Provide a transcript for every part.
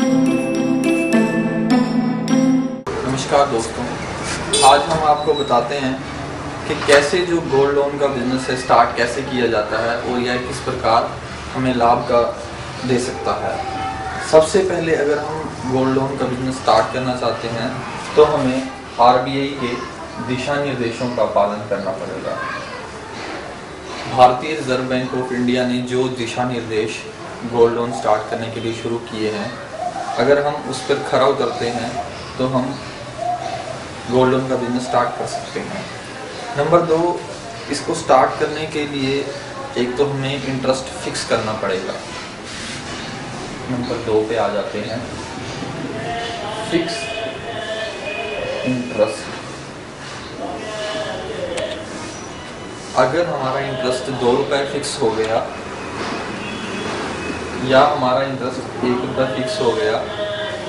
नमस्कार दोस्तों, आज हम आपको बताते हैं कि कैसे जो गोल्ड लोन का बिज़नेस है, स्टार्ट कैसे किया जाता है और यह किस प्रकार हमें लाभ का दे सकता है। सबसे पहले अगर हम गोल्ड लोन का बिज़नेस स्टार्ट करना चाहते हैं तो हमें आरबीआई के दिशा निर्देशों का पालन करना पड़ेगा। भारतीय रिज़र्व बैंक ऑफ़ इंडिया ने जो दिशा निर्देश गोल्ड लोन स्टार्ट करने के लिए शुरू किए हैं अगर हम उस पर खरा उतरते हैं तो हम गोल्ड लोन का बिज़नेस स्टार्ट कर सकते हैं। नंबर दो, इसको स्टार्ट करने के लिए एक तो हमें इंटरेस्ट फिक्स करना पड़ेगा। नंबर दो पे आ जाते हैं। फिक्स इंटरेस्ट अगर हमारा इंटरेस्ट दो रुपये फिक्स हो गया या हमारा इंटरेस्ट एक रुपये फिक्स हो गया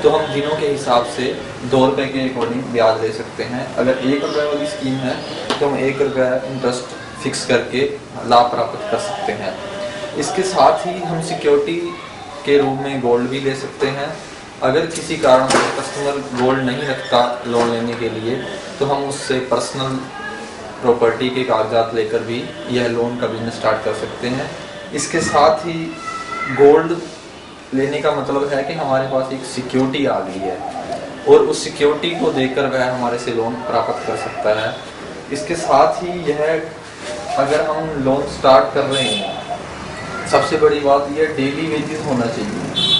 तो हम दिनों के हिसाब से दो रुपये के अकॉर्डिंग ब्याज ले सकते हैं। अगर एक रुपये वाली स्कीम है तो हम एक रुपये इंटरेस्ट फिक्स करके लाभ प्राप्त कर सकते हैं। इसके साथ ही हम सिक्योरिटी के रूप में गोल्ड भी ले सकते हैं। अगर किसी कारण से कस्टमर गोल्ड नहीं रखता लोन लेने के लिए तो हम उससे पर्सनल प्रॉपर्टी के कागजात लेकर भी यह लोन का बिज़नेस स्टार्ट कर सकते हैं। इसके साथ ही गोल्ड लेने का मतलब है कि हमारे पास एक सिक्योरिटी आ गई है। और उस सिक्योरिटी को देकर वह हमारे से लोन प्राप्त कर सकता है। इसके साथ ही यह, अगर हम लोन स्टार्ट कर रहे हैं, सबसे बड़ी बात यह डेली वेजेस होना चाहिए।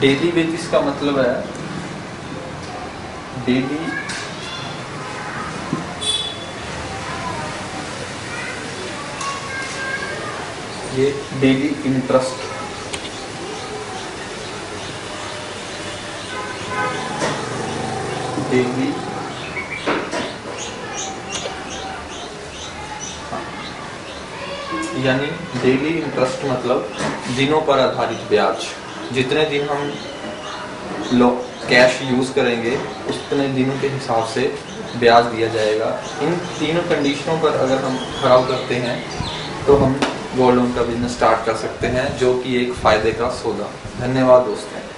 डेली वेजेस का मतलब है, डेली ये डेली इंटरेस्ट डेली यानी डेली इंटरेस्ट मतलब दिनों पर आधारित ब्याज। जितने दिन हम लो कैश यूज़ करेंगे, उतने दिनों के हिसाब से ब्याज दिया जाएगा। इन तीनों कंडीशनों पर अगर हम खराब करते हैं तो हम गोल्ड लोन का बिज़नेस स्टार्ट कर सकते हैं, जो कि एक फ़ायदे का सौदा। धन्यवाद दोस्तों।